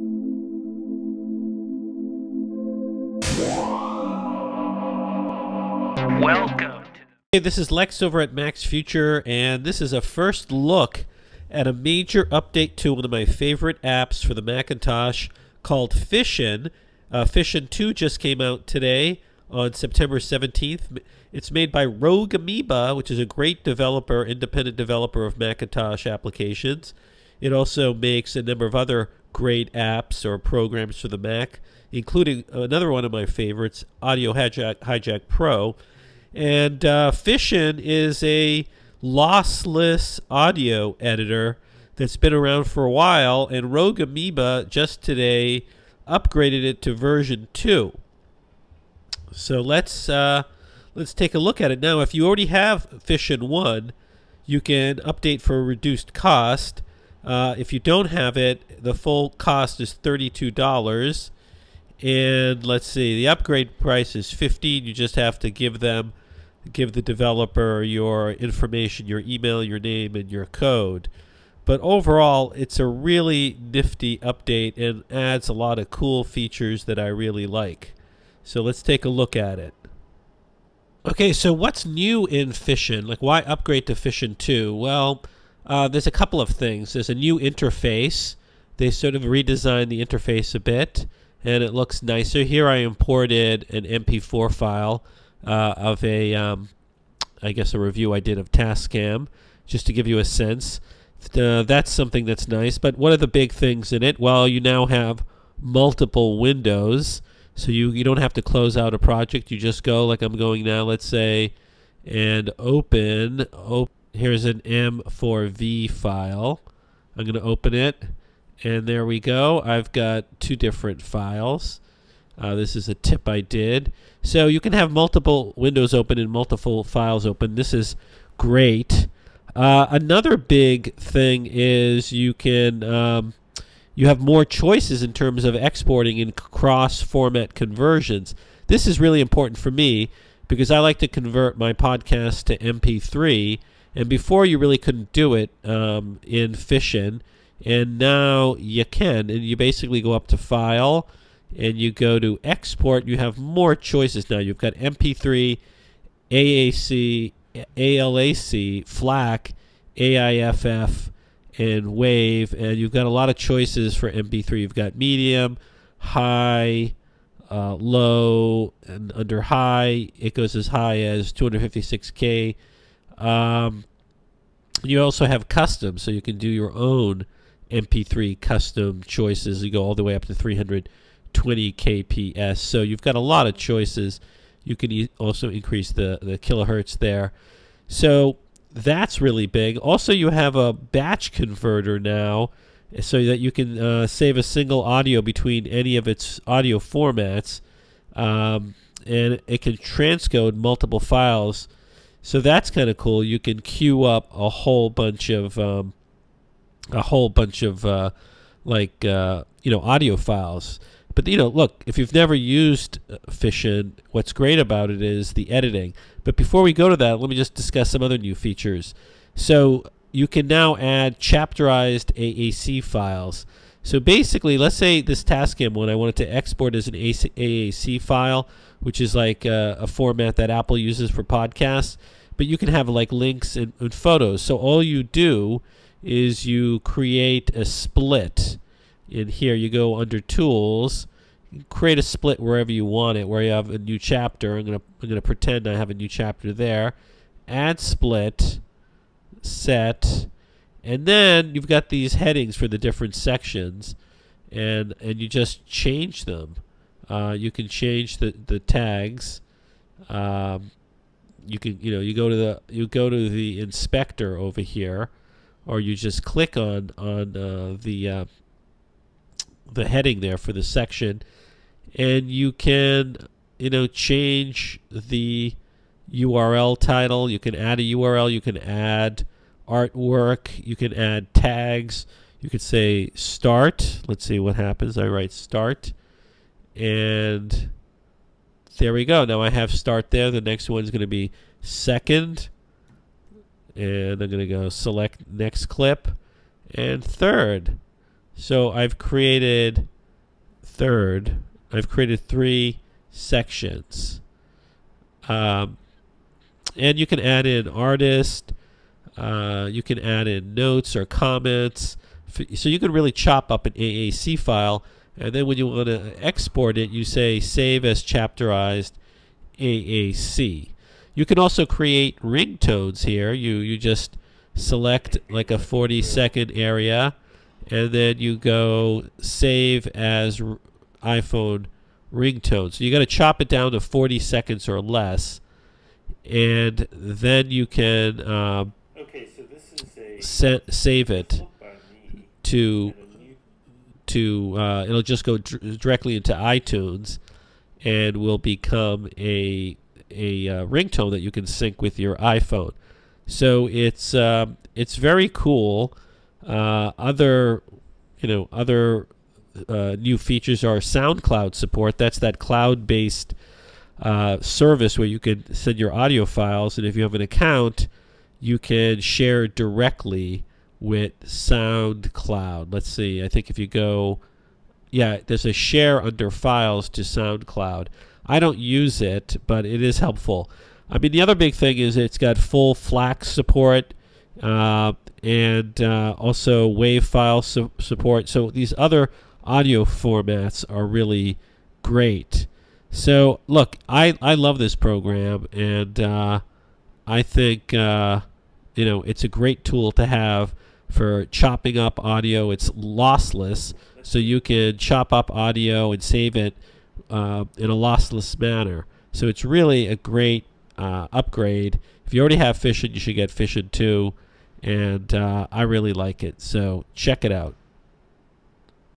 Welcome. Hey, this is Lex over at Max Future, and this is a first look at a major update to one of my favorite apps for the Macintosh called Fission. Uh, Fission 2 just came out today on September 17th. It's made by Rogue Amoeba, which is a great developer, independent developer of Macintosh applications. It also makes a number of other great apps or programs for the Mac, including another one of my favorites, Audio Hijack, Hijack Pro. And uh, Fission is a lossless audio editor that's been around for a while, and Rogue Amoeba just today upgraded it to version 2. So let's uh, let's take a look at it now. If you already have Fission 1, you can update for a reduced cost. Uh, if you don't have it, the full cost is $32. And let's see, the upgrade price is 15. You just have to give them give the developer your information, your email, your name, and your code. But overall, it's a really nifty update and adds a lot of cool features that I really like. So let's take a look at it. Okay, so what's new in Fission? Like, why upgrade to Fission 2? Well, uh, there's a couple of things. There's a new interface. They sort of redesigned the interface a bit, and it looks nicer. Here I imported an MP4 file uh, of a, um, I guess, a review I did of Tascam, just to give you a sense. Uh, that's something that's nice. But what are the big things in it? Well, you now have multiple windows, so you you don't have to close out a project. You just go like I'm going now. Let's say, and open. Op here's an M4V file. I'm going to open it, and there we go. I've got two different files. Uh, this is a tip I did. So you can have multiple windows open and multiple files open. This is great. Uh, another big thing is you can um, you have more choices in terms of exporting and cross-format conversions. This is really important for me because I like to convert my podcast to MP3, and before you really couldn't do it um, in Fission, and now you can, and you basically go up to File and you go to export, you have more choices now. You've got MP3, AAC, ALAC, FLAC, AIFF, and WAVE, and you've got a lot of choices for MP3. You've got medium, high, uh, low, and under high, it goes as high as 256K. Um, you also have custom, so you can do your own MP3 custom choices. You go all the way up to 300 20 kps. So you've got a lot of choices. You can e also increase the, the kilohertz there. So that's really big. Also, you have a batch converter now so that you can uh, save a single audio between any of its audio formats. Um, and it can transcode multiple files. So that's kind of cool. You can queue up a whole bunch of um, a whole bunch of uh, like uh, you know audio files. But you know, look, if you've never used uh, Fission, what's great about it is the editing. But before we go to that, let me just discuss some other new features. So you can now add chapterized AAC files. So basically, let's say this Tascam one I wanted to export as an AAC file, which is like a, a format that Apple uses for podcasts. But you can have like links and, and photos. So all you do is you create a split in here you go under tools create a split wherever you want it where you have a new chapter I'm gonna I'm gonna pretend I have a new chapter there add split set and then you've got these headings for the different sections and and you just change them. Uh, you can change the the tags. Um, you can you know you go to the you go to the inspector over here or you just click on on uh, the uh, the heading there for the section and you can you know change the URL title. You can add a URL you can add artwork. You can add tags. You could say start. Let's see what happens. I write start. And there we go. Now I have start there. The next one's going to be second. And I'm going to go select next clip. And third. So I've created third. I've created three sections. Um, and you can add in artist. Uh, you can add in notes or comments. So you can really chop up an AAC file. And then when you want to export it, you say save as chapterized AAC. You can also create ringtones here. You, you just select like a 40 second area and then you go save as iPhone ringtone. So you got to chop it down to 40 seconds or less, and then you can um, okay. So this is a save it to to uh, it'll just go dr directly into iTunes, and will become a a uh, ringtone that you can sync with your iPhone. So it's um, it's very cool. Uh, other you know other uh, new features are SoundCloud support. That's that cloud-based uh, service where you can send your audio files, and if you have an account, you can share directly with SoundCloud. Let's see. I think if you go, yeah, there's a share under files to SoundCloud. I don't use it, but it is helpful. I mean, the other big thing is it's got full FLAC support. Uh, and uh, also WAV file su support. So these other audio formats are really great. So look, I, I love this program, and uh, I think uh, you know it's a great tool to have for chopping up audio. It's lossless, so you can chop up audio and save it uh, in a lossless manner. So it's really a great uh, upgrade. If you already have Fission, you should get Fission 2 and uh, I really like it. So check it out.